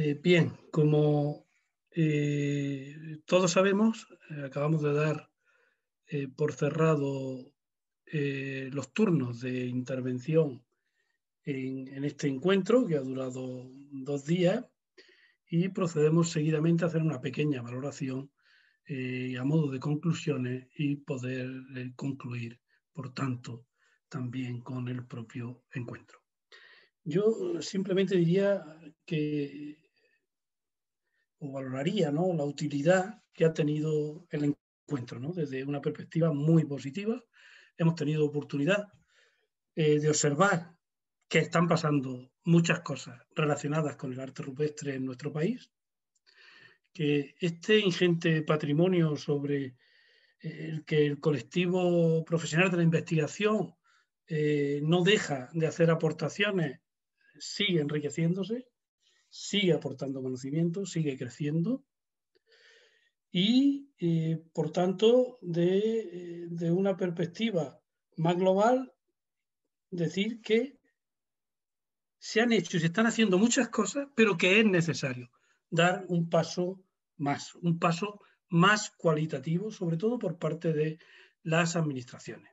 Eh, bien, como eh, todos sabemos, eh, acabamos de dar por cerrado los turnos de intervención en, este encuentro que ha durado dos días y procedemos seguidamente a hacer una pequeña valoración a modo de conclusiones y poder concluir, por tanto, también con el propio encuentro. Yo simplemente diría que o valoraría ¿no? la utilidad que ha tenido el encuentro, ¿no? desde una perspectiva muy positiva. Hemos tenido oportunidad eh, de observar que están pasando muchas cosas relacionadas con el arte rupestre en nuestro país, que este ingente patrimonio sobre eh, el que el colectivo profesional de la investigación eh, no deja de hacer aportaciones sigue enriqueciéndose sigue aportando conocimiento, sigue creciendo y, eh, por tanto, eh, de, una perspectiva más global, decir que se han hecho y se están haciendo muchas cosas, pero que es necesario dar un paso más, un paso más cualitativo, sobre todo por parte de las administraciones.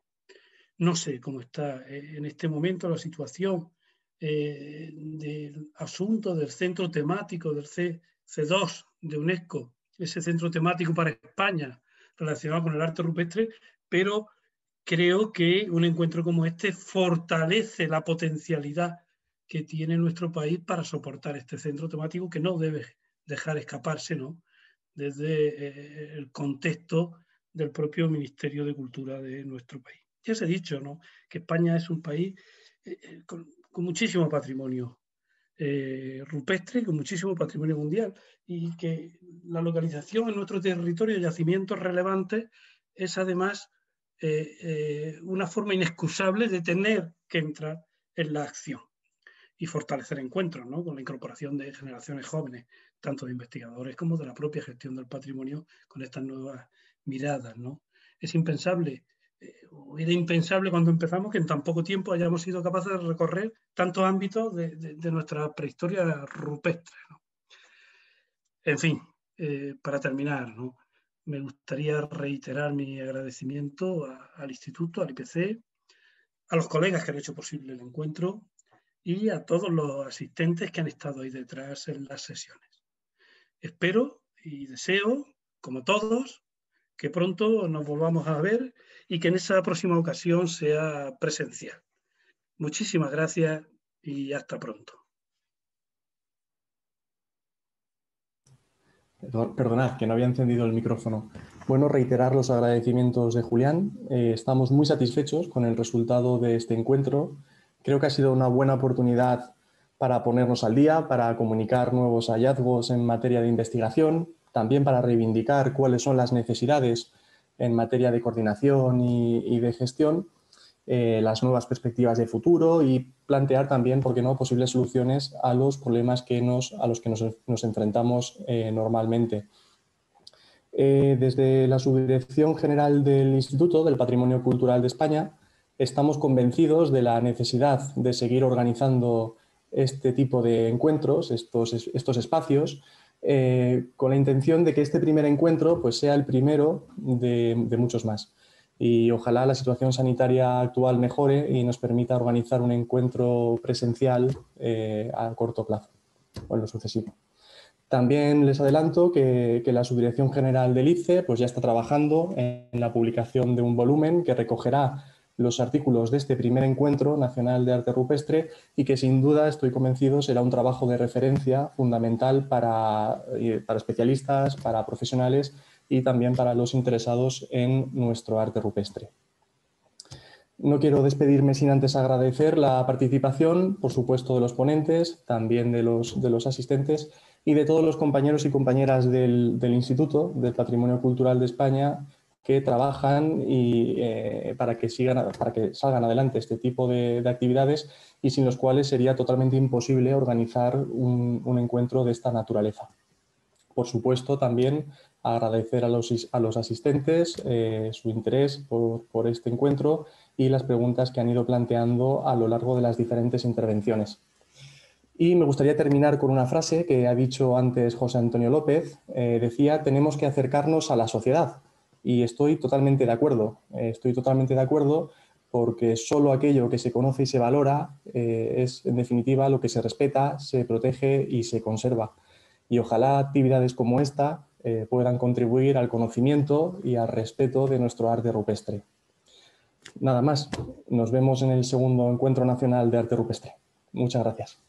No sé cómo está eh, en este momento la situación del asunto del centro temático del C, 2 de UNESCO, ese centro temático para España relacionado con el arte rupestre, pero creo que un encuentro como este fortalece la potencialidad que tiene nuestro país para soportar este centro temático que no debe dejar escaparse ¿no? desde eh, el contexto del propio Ministerio de Cultura de nuestro país. Ya se ha dicho ¿no? que España es un país eh, con, con muchísimo patrimonio eh, rupestre, con muchísimo patrimonio mundial, y que la localización en nuestro territorio de yacimientos relevantes es además eh, eh, una forma inexcusable de tener que entrar en la acción y fortalecer encuentros ¿no? con la incorporación de generaciones jóvenes, tanto de investigadores como de la propia gestión del patrimonio con estas nuevas miradas. ¿no? Es impensable era impensable cuando empezamos que en tan poco tiempo hayamos sido capaces de recorrer tantos ámbitos de, nuestra prehistoria rupestre. En fin, eh, para terminar, me gustaría reiterar mi agradecimiento al Instituto, al IPC, a los colegas que han hecho posible el encuentro y a todos los asistentes que han estado ahí detrás en las sesiones. Espero y deseo, como todos, que pronto nos volvamos a ver y que en esa próxima ocasión sea presencial. Muchísimas gracias y hasta pronto. Perdonad, que no había encendido el micrófono. Bueno, reiterar los agradecimientos de Julián. Eh, estamos muy satisfechos con el resultado de este encuentro. Creo que ha sido una buena oportunidad para ponernos al día, para comunicar nuevos hallazgos en materia de investigación, también para reivindicar cuáles son las necesidades en materia de coordinación y, de gestión, eh, las nuevas perspectivas de futuro y plantear también, ¿por qué no?, posibles soluciones a los problemas que nos, a los que nos, enfrentamos eh, normalmente. Eh, desde la Subdirección General del Instituto del Patrimonio Cultural de España, estamos convencidos de la necesidad de seguir organizando este tipo de encuentros, estos, estos espacios, eh, con la intención de que este primer encuentro pues, sea el primero de, muchos más. Y ojalá la situación sanitaria actual mejore y nos permita organizar un encuentro presencial eh, a corto plazo o en lo sucesivo. También les adelanto que, que, la Subdirección General del ICE pues, ya está trabajando en la publicación de un volumen que recogerá los artículos de este primer encuentro nacional de arte rupestre y que sin duda, estoy convencido, será un trabajo de referencia fundamental para, eh, para especialistas, para profesionales y también para los interesados en nuestro arte rupestre. No quiero despedirme sin antes agradecer la participación, por supuesto, de los ponentes, también de los, de los asistentes y de todos los compañeros y compañeras del, del Instituto del Patrimonio Cultural de España que trabajan y, eh, para, que sigan, para que salgan adelante este tipo de, actividades y sin los cuales sería totalmente imposible organizar un, encuentro de esta naturaleza. Por supuesto, también agradecer a los, a los asistentes eh, su interés por, por este encuentro y las preguntas que han ido planteando a lo largo de las diferentes intervenciones. Y me gustaría terminar con una frase que ha dicho antes José Antonio López. Eh, decía, tenemos que acercarnos a la sociedad. Y estoy totalmente de acuerdo. Eh, estoy totalmente de acuerdo porque solo aquello que se conoce y se valora eh, es, en definitiva, lo que se respeta, se protege y se conserva. Y ojalá actividades como esta puedan contribuir al conocimiento y al respeto de nuestro arte rupestre. Nada más. Nos vemos en el segundo Encuentro Nacional de Arte Rupestre. Muchas gracias.